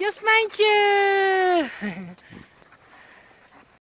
Jasmijntje!